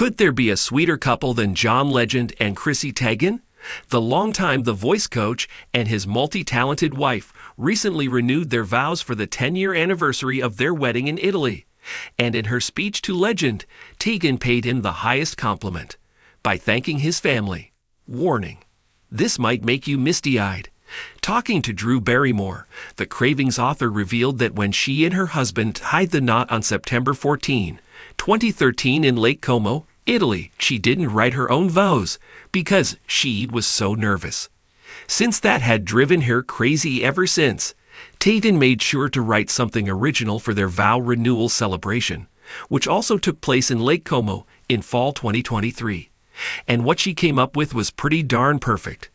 Could there be a sweeter couple than John Legend and Chrissy Teigen? The longtime The Voice coach and his multi talented wife recently renewed their vows for the 10 year anniversary of their wedding in Italy. And in her speech to Legend, Teigen paid him the highest compliment by thanking his family. Warning this might make you misty eyed. Talking to Drew Barrymore, the Cravings author revealed that when she and her husband tied the knot on September 14, 2013 in Lake Como, Italy, she didn't write her own vows because she was so nervous. Since that had driven her crazy ever since, Teigen made sure to write something original for their vow renewal celebration, which also took place in Lake Como in fall 2023. And what she came up with was pretty darn perfect.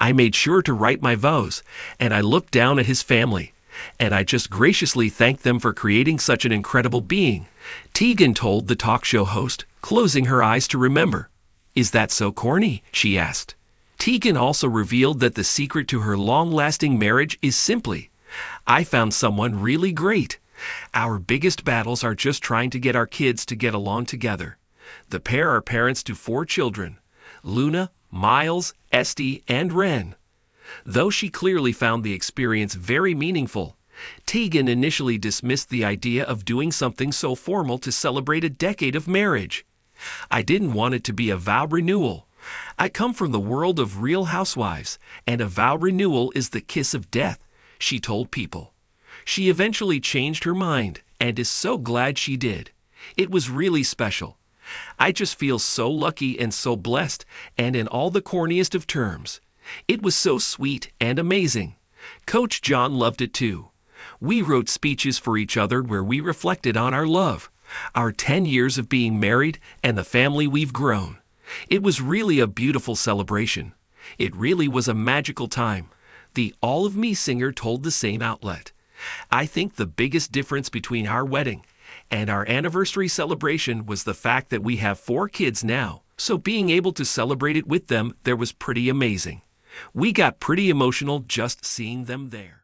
I made sure to write my vows, and I looked down at his family, and I just graciously thanked them for creating such an incredible being. Teigen told the talk show host, closing her eyes to remember. Is that so corny? she asked. Teigen also revealed that the secret to her long lasting marriage is simply I found someone really great. Our biggest battles are just trying to get our kids to get along together. The pair are parents to four children Luna, Miles, Esti, and Wren. Though she clearly found the experience very meaningful, Teigen initially dismissed the idea of doing something so formal to celebrate a decade of marriage. I didn't want it to be a vow renewal. I come from the world of real housewives, and a vow renewal is the kiss of death, she told people. She eventually changed her mind and is so glad she did. It was really special. I just feel so lucky and so blessed, and in all the corniest of terms. It was so sweet and amazing. Coach John loved it too. We wrote speeches for each other where we reflected on our love, our 10 years of being married, and the family we've grown. It was really a beautiful celebration. It really was a magical time. The All of Me singer told the same outlet. I think the biggest difference between our wedding and our anniversary celebration was the fact that we have four kids now, so being able to celebrate it with them there was pretty amazing. We got pretty emotional just seeing them there.